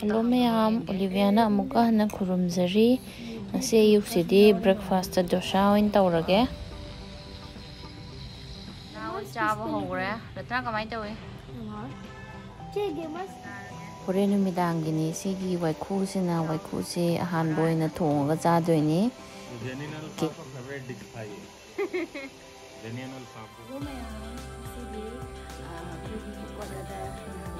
Hello ma'am, Oliviana amuka hana khurumzari. Ngasi ayuksidi breakfast ta dosha oin tawrage. Chào bố hủ rồi, rất là cảm ơn tôi. Chị game 고래 놈이당기니 세기 와이코시나 와이코시 한 보이나 통어가 자도니 제니널 파파 카베 디카이 제니.널 파파 오메야 세기 아 그기 거다다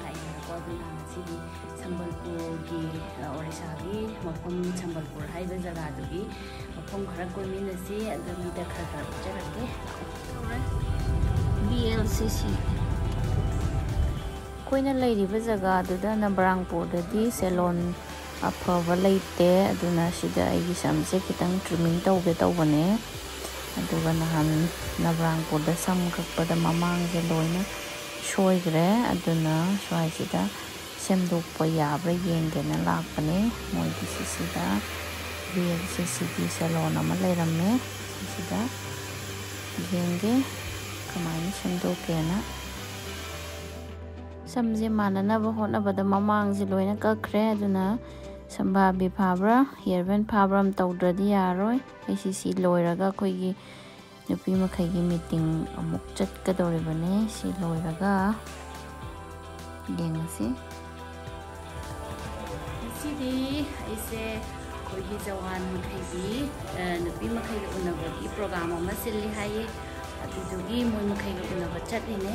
나이 거다나 세기 삼벌고기 오레샤기 먹음 삼벌고 하이베 자가도기 먹음 가라고 미나시 아더 미다 카가 자라게 BLCC ꯑꯩꯈꯣꯏꯅ ꯂꯩꯔꯤꯕ ꯖꯒꯥꯗꯨꯗ ꯅꯕꯔꯥꯡꯄꯨꯔꯗꯗꯤ salon ꯑꯐꯕ ꯂꯩꯇꯦ ꯑꯗꯨꯅ ꯁꯤꯗ ꯑꯩꯒꯤ ꯁꯝꯁꯦ ꯈꯤꯇꯪ ꯇ꯭ꯔꯤꯃꯤꯡ ꯇꯧꯒꯦ ꯇꯧꯕꯅꯦ ꯑꯗꯨꯒ ꯅꯍꯥꯟ ꯅꯕꯔꯥꯡꯄꯨꯔꯗ ꯁꯝ ꯀꯛꯄꯗ ꯃꯃꯥꯡꯁꯦ ꯂꯣꯏꯅ ꯁꯣꯏꯈ꯭ꯔꯦ ꯑꯗꯨꯅ ꯁ꯭ꯋꯥꯏꯁꯤꯗ ꯁꯦꯝꯗꯣꯛꯄ ꯌꯥꯕ꯭ꯔꯥ ꯌꯦꯡꯒꯦꯅ ꯂꯥꯛꯄꯅꯦ ꯃꯣꯏꯒꯤ ꯁꯤꯁꯤꯗ ꯕꯤ ꯑꯦꯜ ꯁꯤ ꯁꯤꯒꯤ ꯁꯦꯂꯣꯟ ꯑꯃ ꯂꯩꯔꯝꯃꯦ ꯁꯤꯁꯤꯗ ꯌꯦꯡꯒꯦ ꯀꯃꯥꯏꯅ ꯁꯦꯝꯗꯣꯛꯀꯦꯅ ꯁꯝꯁꯦ ꯃꯥꯟꯅꯅꯕ ꯍꯣꯠꯅꯕꯗ ꯃꯃꯥꯡꯁꯦ ꯂꯣꯏꯅ ꯀꯛꯈ꯭ꯔꯦ ꯑꯗꯨꯅ ꯁꯝꯕꯥꯕꯤ ꯐꯥꯕ꯭ꯔꯥ ꯍꯤꯌꯔꯕꯦꯟ ꯐꯥꯕ꯭ꯔꯥ ꯑꯃ ꯇꯧꯗ꯭ꯔꯗꯤ ꯌꯥꯔꯣꯏ ꯑꯩ ꯁꯤ ꯂꯣꯏꯔꯒ ꯑꯩꯈꯣꯏꯒꯤ ꯅꯨꯄꯤ ꯃꯈꯩꯒꯤ ꯃꯤꯇꯤꯡ ꯑꯃꯨꯛ ꯆꯠꯀꯗꯧꯔꯤꯕꯅꯦ ꯁꯤ ꯂꯣꯏꯔꯒ ꯌꯦꯡꯉꯁꯤ ꯉꯁꯤꯗꯤ ꯑꯩꯁꯦ ꯑꯩꯈꯣꯏꯒꯤ ꯖꯋꯥꯟ ꯃꯈꯩꯒꯤ ꯅꯨꯄꯤ ꯃꯈꯩꯒ ꯎꯅꯕꯒꯤ ꯄ꯭ꯔꯣꯒꯥꯝ ꯑꯃ ꯁꯤꯜꯂꯤ ꯍꯥꯏꯌꯦ ꯑꯗꯨꯗꯨꯒꯤ ꯃꯣꯏ ꯃꯈꯩꯒ ꯎꯅꯕ ꯆꯠꯂꯤꯅꯦ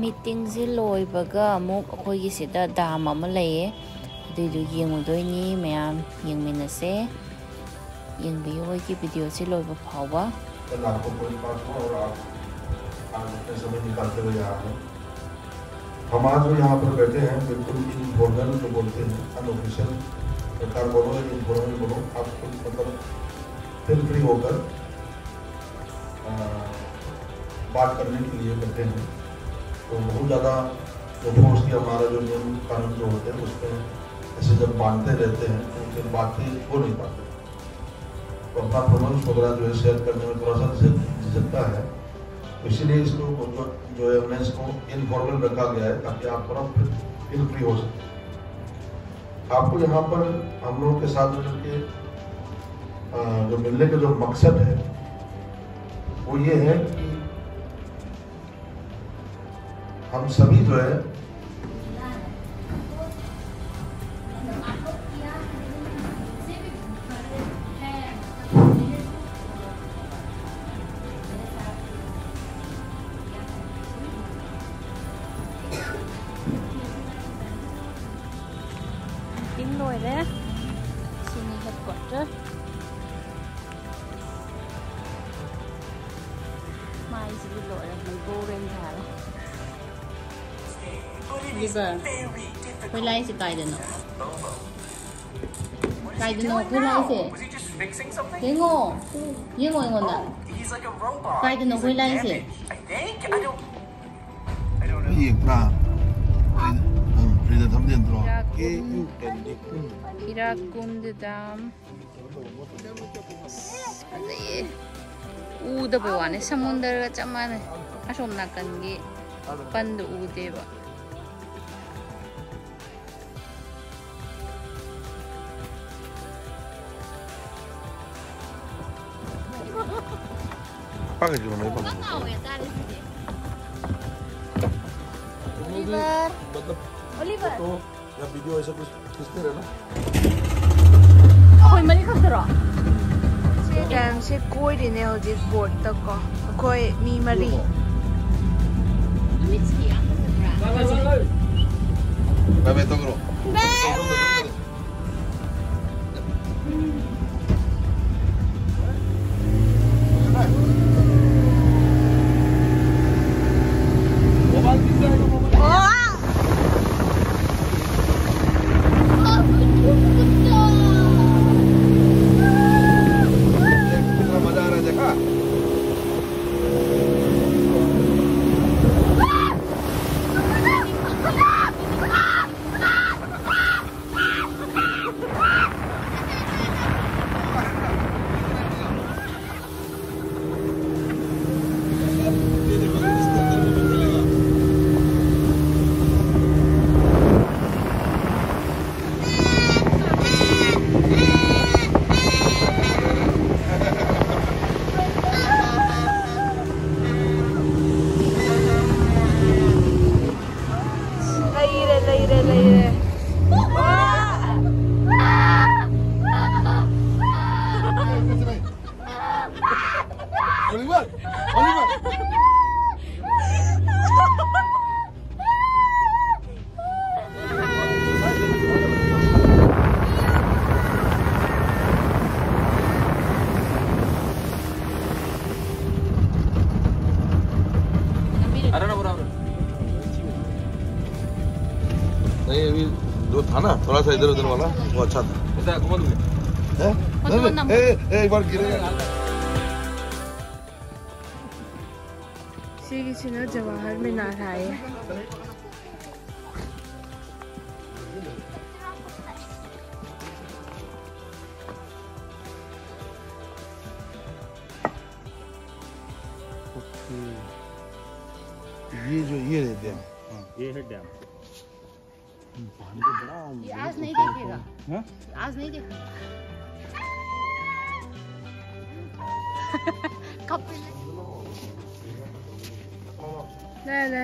ꯃꯤꯇꯤꯡꯁꯦ ꯂꯣꯏꯕꯒ ꯑꯃꯨꯛ ꯑꯩꯈꯣꯏꯒꯤ ꯁꯤꯗ ꯗꯥꯝ ꯑꯃ ꯂꯩꯌꯦ ꯑꯗꯨꯏꯗꯨ ꯌꯦꯡꯉꯨꯗꯣꯏꯅꯤ ꯃꯌꯥꯝ ꯌꯦꯡꯃꯤꯟꯅꯁꯦ ꯌꯦꯡꯕꯤꯌꯨ ꯑꯩꯒꯤ ꯚꯤꯗꯤꯑꯣꯁꯦ ꯂꯣꯏꯕ ꯐꯥꯎꯕ हम आज जो यहाँ पर बैठे हैं बिल्कुल इनफॉर्मल जो बोलते हैं अनऑफिशियल सरकार बोलो या इनफॉर्मल बोलो आप खुद मतलब फिल फ्री होकर बात करने के लिए बैठे हैं तो बहुत ज़्यादा जो फोर्स की हमारा जो नियम कानून जो होते हैं उस पर ऐसे जब बांटते रहते हैं तो फिर बातें हो नहीं पाते। तो अपना प्रबंध वगैरह जो है शेयर करने में थोड़ा सा झिझकता है। इसीलिए इसको जो जो है हमने इसको इनफॉर्मल रखा गया है, ताकि आप थोड़ा फील फ्री हो सके। आपको यहाँ पर हम लोगों के साथ के जो मिलने का जो मकसद है, वो ये है कि हम सभी जो है tính rồi đấy xin đi thật quật đó mai sẽ đi lội là mình vô lên thả đây Liver Quay lại sẽ cài được nó Cài được nó quay lại sẽ Cái ngô Như ngồi ngồi nè Cài được nó quay lại sẽ 이 나. 그래도 今度腕は八个就没办法。Oliver Oliver तो या video ऐसा कुछ खींचते रहना ओए money खतरा से dance से कोई ने हो जिस बोर्ड तक को कोई मी मरी Bye bye, Togro. Bye, leire, leire, leire. थोड़ा सा इधर उधर वाला? वो अच्छा था। है? नहीं, नहीं, ए, ए, एक बार गिरेगा। सिगिसिना जवाहर मीनार है ये जो ये रहते हैं। ये है डैम। ये आज नहीं देखेगा। हाँ? आज नहीं देखेगा। कब ले ले।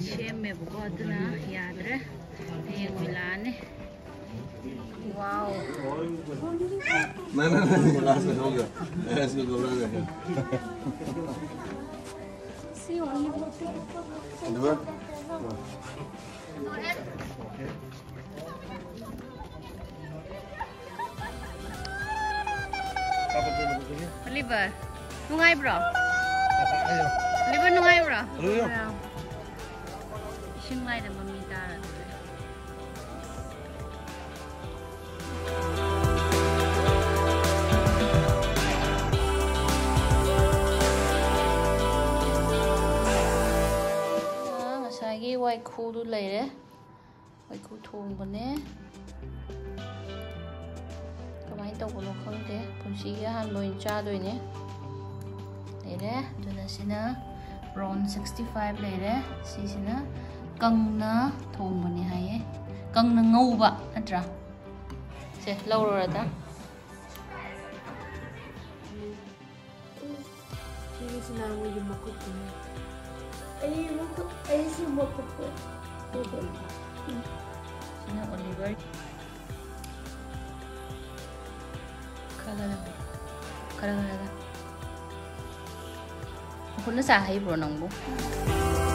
shame buka aduna yadre ini gulane wow. Mana Liver, nungai bro. Liver nungai bro. Oliver nungaibro Oliver. Ising layda mami tara ꯉꯁꯥꯏꯒꯤ ꯋꯥꯏꯈꯨꯗꯨ ꯂꯩꯔꯦ ꯋꯥꯏꯈꯨ ꯊꯣꯡꯕꯅꯦ ꯀꯃꯥꯏꯅ ꯇꯧꯕꯅꯣ ꯈꯪꯗꯦ ꯄꯨꯟꯁꯤꯒꯤ ꯑꯍꯥꯟꯕ ꯑꯣꯏꯅ ꯆꯥꯗꯣꯏꯅꯦ ꯂꯩꯔꯦ ꯑꯗꯨꯅ ꯁꯤꯅ ꯔꯣꯟ 65 ꯂꯩꯔꯦ ꯁꯤꯁꯤꯅ cân nó thù mình này hay ấy cân nó ngu vậy anh rồi Chê, lâu rồi đó Oliver. Kagalaga. Kagalaga. Kung nasa hay bro nang bo. Mm -hmm.